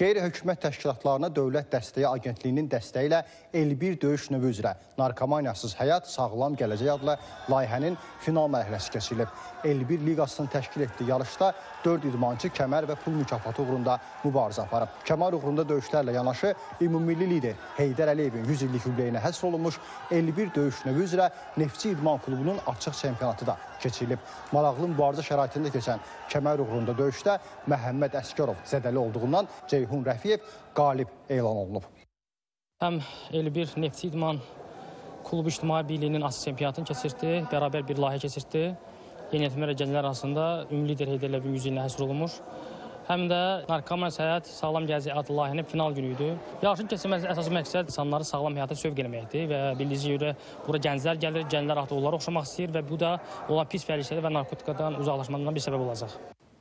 Qeyri-hökumət təşkilatlarına Dövlət Dəstəyi Agentliyinin dəstəyi ilə Elbir döyüş növü üzrə Narkomaniyasız Həyat, Sağlam Gələcək adlı layihənin final mərhələsi keçirilib. Elbir Liqasının təşkil etdiyi yarışda 4 idmançı kəmər və pul mükafatı uğrunda mübarizə aparıb. Kəmər uğrunda döyüşlərlə yanaşı ümummilli lider Heydər Əliyevin 100 illik yubileyinə həsr olunmuş Elbir döyüş növü üzrə Neftçi İdman Klubunun açıq çempionatı da keçirilib. Maraqlı mübarizə şəraitində keçən kəmər uğrunda döyüşdə Məhəmməd Əsgərov zədəli olduğundan Ceyhun Rəfiyev qalib elan olunub. Həm Elbir Neftçi İdman Klubu İctimai Birliyinin açıq çempionatını keçirdi, bərabər bir layihə keçirdi. Yeniyetmə və gənclər arasında ümumi lider Heydər Əliyevin 100 ilinə həsr olunmuş. Həm də Narkoman Səyahət Sağlam Gələcək adlı layihənin final günü idi. Yarışın keçirilməsi əsas məqsəd insanları sağlam həyata sövq eləməkdir və bildiyiniz görə bura gənclər gəlir, gənclər artıq onlara oxşamaq istəyir və bu da olan pis fəaliyyətləri və narkotikadan uzaqlaşmalarına bir səbəb olacaq.